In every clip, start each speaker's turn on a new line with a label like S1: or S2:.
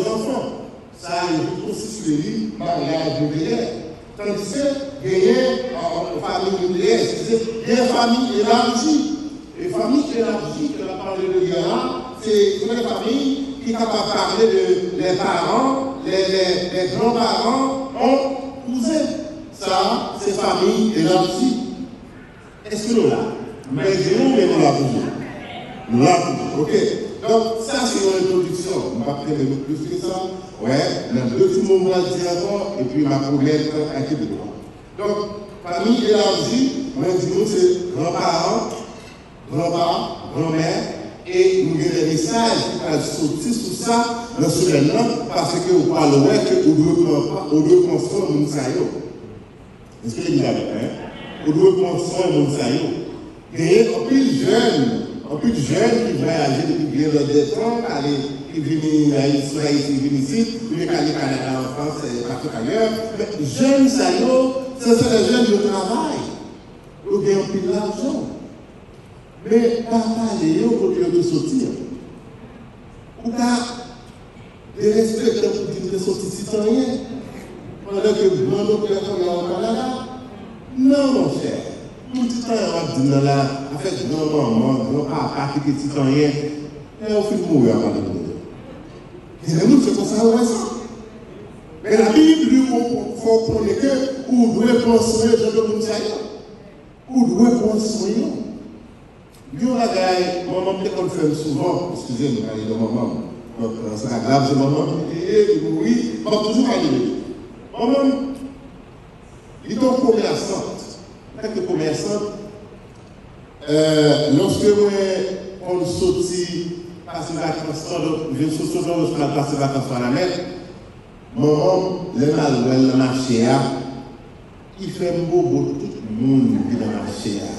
S1: enfants. Ça, il constitue le mariage nucléaire. Tandis que, il y a une famille nucléaire, il y a une famille élargie. Et famille élargie, que la parole de Yara, c'est une famille qui est capable de parler de les parents, les, les, les grands-parents, ont cousin. Ça, c'est famille élargie. Est-ce que nous là Mais nous, nous l'avons Nous l'avons ok donc, ça, c'est une introduction. On va faire plus que ça. Ouais, le petit moment encore, et puis ma peu de droit. Donc, famille élargie, moi, dis-nous, c'est grands-parents, grands-parents, grand-mère, et nous avons des messages qui peuvent sortir sur ça dans ce moment parce que vous parlez que vous devez construire un monde. Est-ce que vous avez hein? Vous devez construire peu de jeunes en plus jeunes qui voyageaient depuis bien longtemps, qui viennent à Israël, qui viennent ici, qui viennent au Canada, en France partout ailleurs. Mais jeunes, ça y est, ce sont les jeunes de travail. Ils gagnent plus d'argent. Mais pas parler au côté de sortir. Ou pas de respecter pour dire de citoyen. Pendant que mon oncle est au Canada. Non, mon cher. Le c'est comme ça, ouais, Mais la Bible, lui, il faut qu'on est que, ou doit construire, je veux dire, ou doit construire. Yo la gagne, maman, peut-être qu'on le fait souvent, excusez-moi, parler de maman. Donc, c'est pas grave, c'est maman, et oui, on va toujours aller. Maman, il est en remersan. Euh, Lorske mwen kon soti pase vakansan, jen soti soti an mwen pase vakansan la men, mwen an le malwen la mache a, ki fe mbo bo tout moun ki la mache a.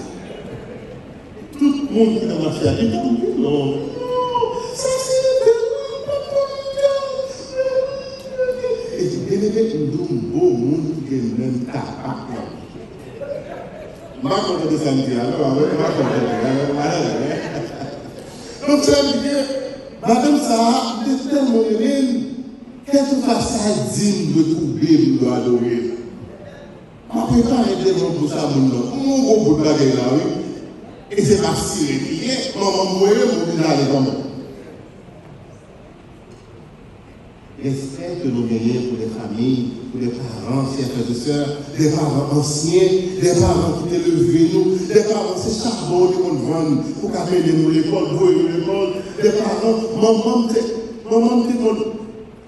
S1: Tout moun ki la mache a, ki te koukou non. Sa se mbe moun, pa moun, pa moun. E di bebe mdou mbo moun ki gen men ta pa pa. Mwakonde de santi an, mwakonde de santi an. Donk se mwenye, madame sa, de ten mwenye, ket ou fasay din de toube mwen adore. Mwen pe pa ete mwen pou sa moun nan, mwen mwen pou bagay la, e se mwen sire kiye, mwen mwen mwenye mwen mwen ale mwen mwen. Respect que nous gagnons pour les familles, pour les parents, chers frères et sœurs, des parents anciens, des parents qui étaient levés nous, des parents, c'est charbon qui vont vendre pour amener nous l'école, vous l'école, des parents, maman, maman, vont.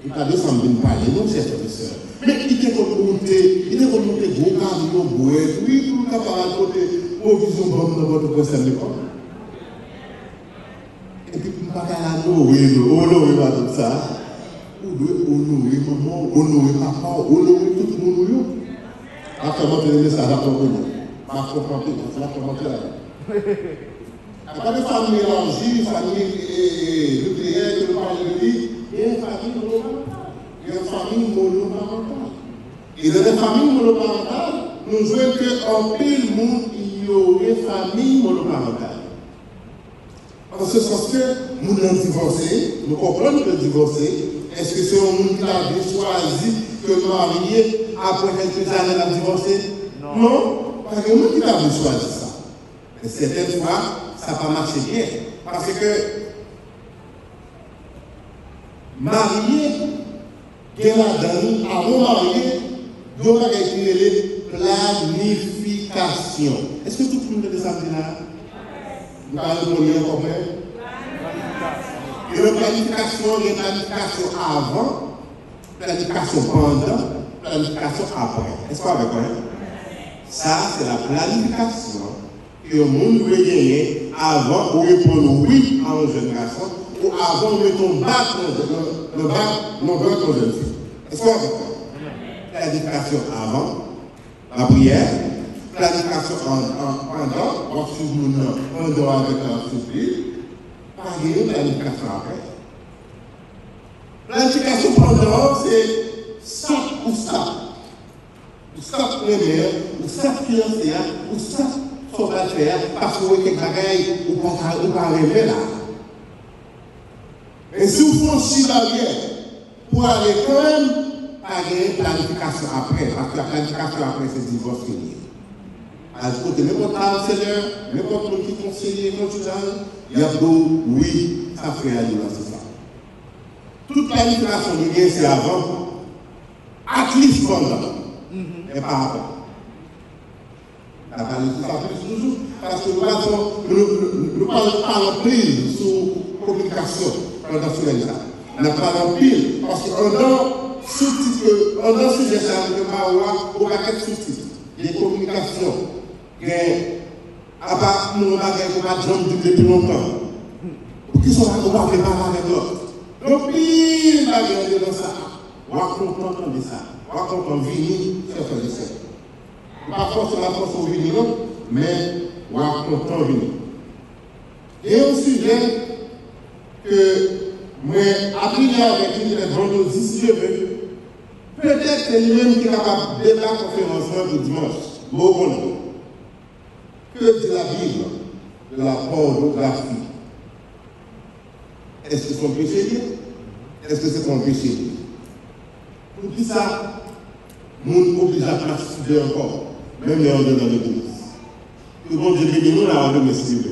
S1: Il pas de venir parler, non, chers frères et sœurs. Mais il était monter, il était monter gros camion, bouet, oui, pour le camarade côté, provision bonne dans votre à l'école. Et puis, il ne pas nourrir, honorer tout ça ou doit honorer maman, honorer papa, honorer tout le monde. Après, moi, je vais ça à ton nom. Ma comprendre, la comprendre là. Après, les familles élargies, les familles nucléaires, que nous parlons de lui, il y a une famille monoparentale. Il y a une famille monoparentale. Et dans les familles monoparentales, nous voyons qu'en pile monde, il y aurait famille monoparentale. En ce sens que nous avons divorcé, nous comprenons que divorcer, est-ce que c'est un monde qui a choisi que marier après quelques années à divorcer Non. Non, parce que monde qui a choisi ça. Et certaines fois, ça n'a pas marché bien. Parce que marier, avant marier, il y a planification. Est-ce que tout le monde est ça là? Commun il y a planification, planification avant, planification pendant, planification après. Est-ce vous avez Ça, c'est la planification que le monde veut gagner avant de répondre oui à une jeune garçon ou avant de mettre bas le. Est-ce vous avez Planification avant, la prière, planifikasyon an dan, wak sou moun an dan avèk an soufli, pa gen yon planifikasyon apèk. Planifikasyon an dan, se sak ou sak. Ou sak premèr, ou sak finansèr, ou sak sobatèr, paswè kek bagay ou kontra ou parèmè la. E si ou fonsi bagay pou alè kèm, pa gen planifikasyon apèk, parce la planifikasyon apèk se divos genye. À côté, n'importe quel enseignant, n'importe qui conseiller conjugal, il y a oui, ça fait aller dans ça. Toute de bien, c'est avant, à least pendant, et pas avant. La planification plus toujours, parce que nous parlons plus sur communication pendant ce Nous parlons pile, parce qu'en sous-titre, en sujet ça, nous avons au paquet sous-titres, gen, apak moun bagay kon a dron di depi lontan. Pou ki son an wak e bala nek lot. Don pil bagay an de lan sa. Wak kontan an de sa. Wak kontan vini, se fè de se. Pa fòs an la fòs an vini non, men wak kontan vini. E yon sujè ke mwen apilè avèk yon de dron do disi yo vè, Pe tèk se li mèm ki kapap debak konferansman pou dimanche. Mou bon konon. Que dit la Bible de la pornographie. Est-ce que c'est un péché Est-ce que c'est un péché Pour qui ça, nous oblige à participer encore, même les hommes dans l'église. Que bon Dieu bénisse nous, là, on nous, s'il